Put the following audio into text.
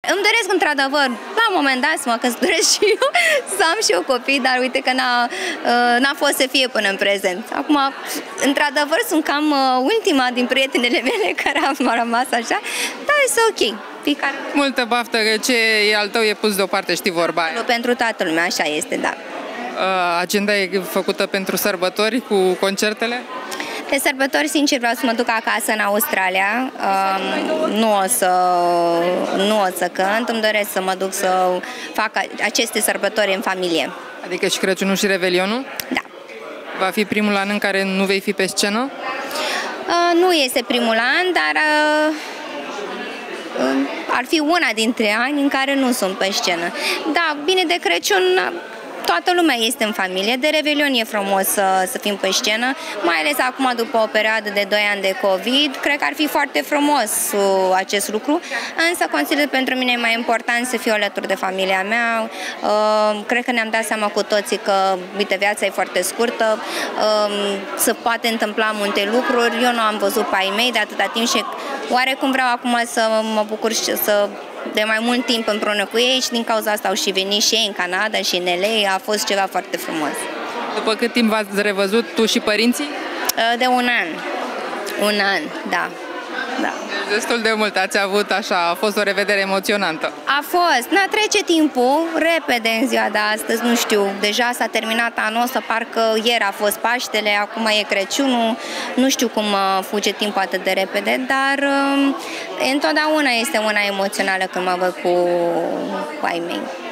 Îmi doresc într-adevăr, la un moment dat, să mă căsătoresc și eu, să am și eu copii, dar uite că n-a, uh, n-a fost să fie până în prezent. Acum, într-adevăr, sunt cam uh, ultima din prietenele mele care am rămas așa, dar este ok. Fiecare... Multă baftă, că ce e al tău e pus deoparte, știi vorba aia. Pentru toată lumea, așa este, da. Uh, agenda e făcută pentru sărbători cu concertele? De sărbători, sincer, vreau să mă duc acasă în Australia. Um, nu, o să, nu o să cânt, îmi doresc să mă duc să fac aceste sărbători în familie. Adică și Crăciunul și Revelionul? Da. Va fi primul an în care nu vei fi pe scenă? Uh, nu este primul an, dar uh, ar fi una dintre ani în care nu sunt pe scenă. Da, bine, de Crăciun toată lumea este în familie. De Revelion e frumos să, să fim pe scenă, mai ales acum după o perioadă de 2 ani de COVID. Cred că ar fi foarte frumos uh, acest lucru, însă consider pentru mine mai important să fiu alături de familia mea. Uh, cred că ne-am dat seama cu toții că, uite, viața e foarte scurtă, uh, se poate întâmpla multe lucruri. Eu nu am văzut pe ai mei de atâta timp și oarecum vreau acum să mă bucur și să de mai mult timp împreună cu ei și din cauza asta au și venit și ei în Canada și în LA. A fost ceva foarte frumos. După cât timp v-ați revăzut tu și părinții? De un an. Un an, da. Da. Destul de mult ați avut așa, a fost o revedere emoționantă. A fost, na, trece timpul repede în ziua de astăzi, nu știu, deja s-a terminat anul ăsta, parcă ieri a fost Paștele, acum e Crăciunul, nu știu cum uh, fuge timpul atât de repede, dar um, întotdeauna este una emoțională când mă văd cu, cu ai mei.